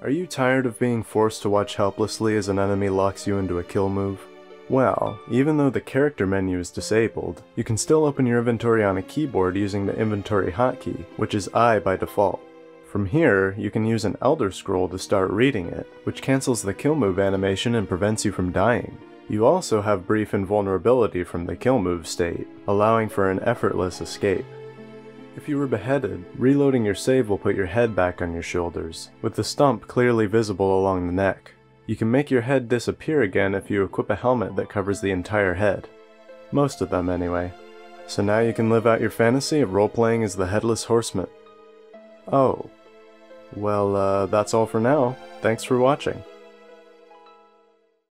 Are you tired of being forced to watch helplessly as an enemy locks you into a kill move? Well, even though the character menu is disabled, you can still open your inventory on a keyboard using the inventory hotkey, which is I by default. From here, you can use an Elder Scroll to start reading it, which cancels the kill move animation and prevents you from dying. You also have brief invulnerability from the kill move state, allowing for an effortless escape. If you were beheaded, reloading your save will put your head back on your shoulders, with the stump clearly visible along the neck. You can make your head disappear again if you equip a helmet that covers the entire head. Most of them, anyway. So now you can live out your fantasy of role-playing as the Headless Horseman. Oh. Well, uh, that's all for now. Thanks for watching.